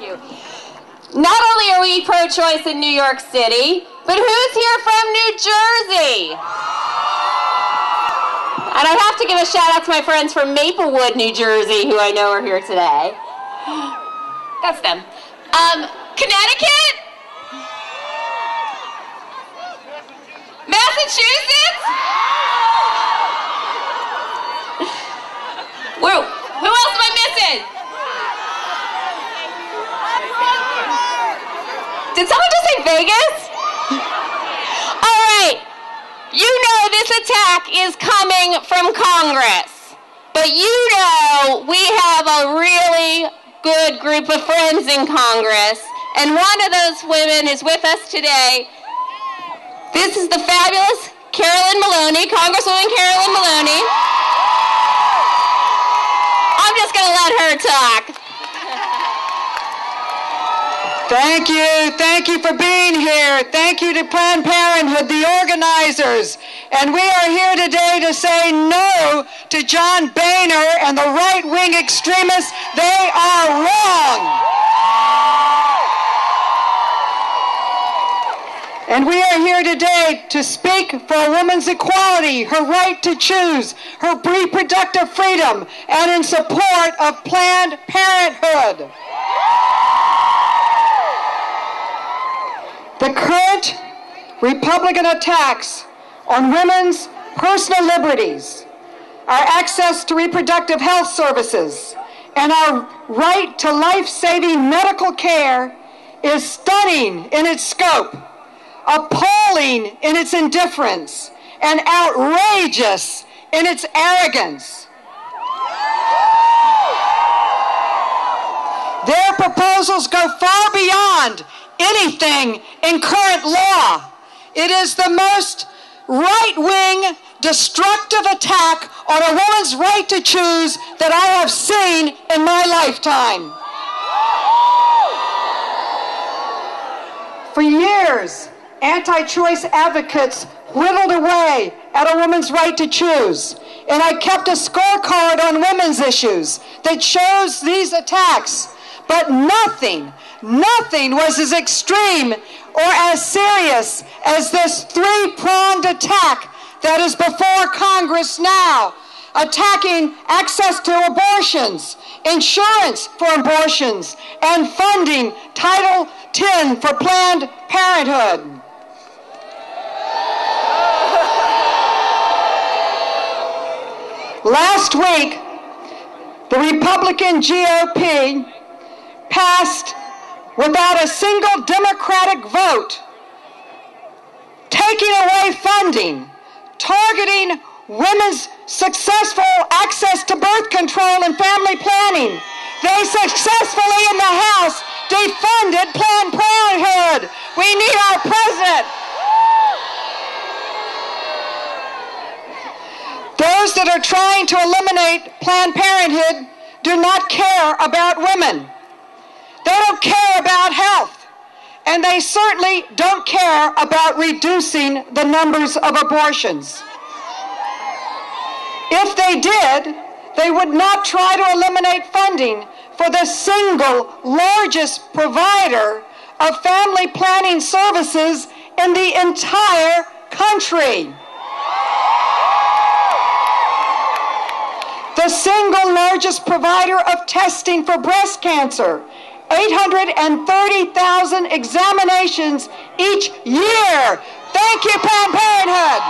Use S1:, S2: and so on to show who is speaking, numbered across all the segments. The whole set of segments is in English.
S1: You. Not only are we pro choice in New York City, but who's here from New Jersey? And I have to give a shout out to my friends from Maplewood, New Jersey, who I know are here today. That's them. Um, Connecticut? Massachusetts? Whoa, who else am I missing? Did someone just say Vegas? All right. You know this attack is coming from Congress. But you know we have a really good group of friends in Congress. And one of those women is with us today. This is the fabulous Carolyn Maloney, Congresswoman Carolyn Maloney. I'm just going to let her talk.
S2: Thank you. Thank you for being here. Thank you to Planned Parenthood, the organizers. And we are here today to say no to John Boehner and the right wing extremists. They are wrong. And we are here today to speak for a woman's equality, her right to choose, her reproductive freedom, and in support of Planned Parenthood. The current Republican attacks on women's personal liberties, our access to reproductive health services, and our right to life-saving medical care is stunning in its scope, appalling in its indifference, and outrageous in its arrogance. Their proposals go far beyond anything in current law. It is the most right wing, destructive attack on a woman's right to choose that I have seen in my lifetime. For years, anti choice advocates whittled away at a woman's right to choose. And I kept a scorecard on women's issues that shows these attacks. But nothing, Nothing was as extreme or as serious as this three pronged attack that is before Congress now, attacking access to abortions, insurance for abortions, and funding Title X for Planned Parenthood. Last week, the Republican GOP passed without a single Democratic vote, taking away funding, targeting women's successful access to birth control and family planning. They successfully in the House defunded Planned Parenthood. We need our president. Those that are trying to eliminate Planned Parenthood do not care about women. They don't care about health. And they certainly don't care about reducing the numbers of abortions. If they did, they would not try to eliminate funding for the single largest provider of family planning services in the entire country. The single largest provider of testing for breast cancer 830,000 examinations each year. Thank you, Planned Parenthood.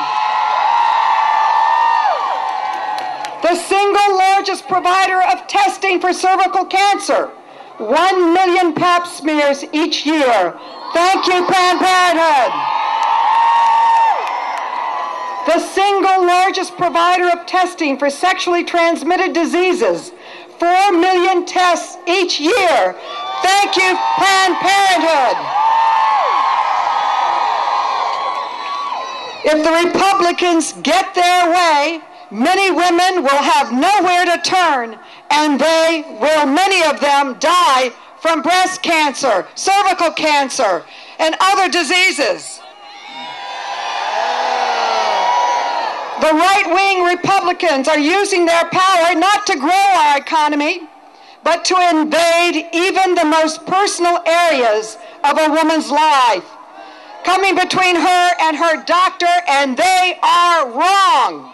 S2: The single largest provider of testing for cervical cancer. One million pap smears each year. Thank you, Planned Parenthood. The single largest provider of testing for sexually transmitted diseases. Four million tests each year. Thank you, Planned Parenthood. If the Republicans get their way, many women will have nowhere to turn, and they will, many of them, die from breast cancer, cervical cancer, and other diseases. The right wing Republicans are using their power not to grow our economy but to invade even the most personal areas of a woman's life, coming between her and her doctor, and they are wrong.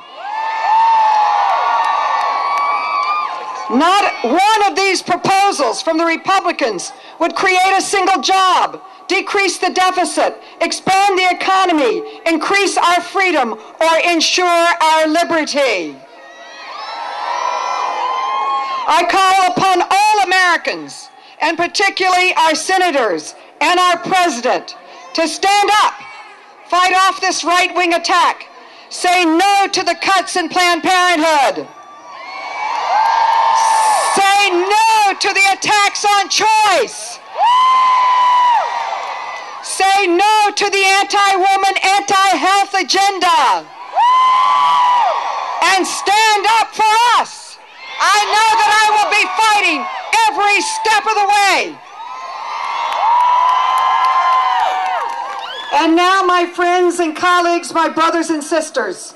S2: Not one of these proposals from the Republicans would create a single job, decrease the deficit, expand the economy, increase our freedom, or ensure our liberty. I call upon all Americans, and particularly our senators and our president, to stand up, fight off this right wing attack, say no to the cuts in Planned Parenthood, say no to the attacks on choice. Say no to the anti-woman, anti-health agenda. And stand up for us. I know that I will be fighting every step of the way. And now, my friends and colleagues, my brothers and sisters,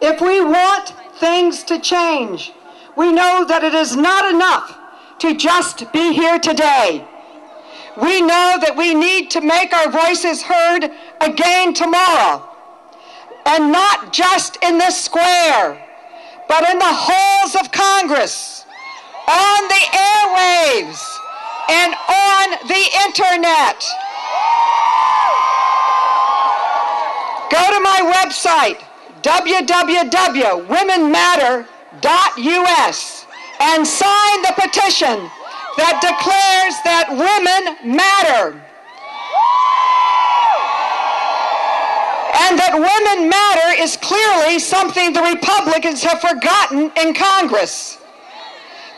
S2: if we want things to change, we know that it is not enough to just be here today. We know that we need to make our voices heard again tomorrow. And not just in this square, but in the halls of Congress, on the airwaves, and on the internet. Go to my website, www.womenmatter.us, and sign the petition that declares that women matter. And that women matter is clearly something the Republicans have forgotten in Congress.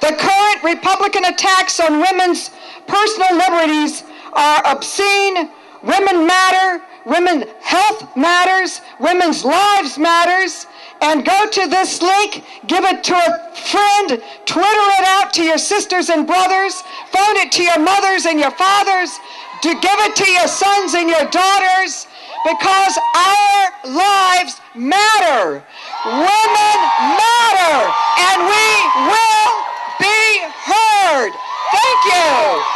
S2: The current Republican attacks on women's personal liberties are obscene. Women matter. Women health matters. Women's lives matters. And go to this link, give it to a friend, Twitter it out to your sisters and brothers, phone it to your mothers and your fathers, to give it to your sons and your daughters, because our lives matter. Women matter, and we will Thank you.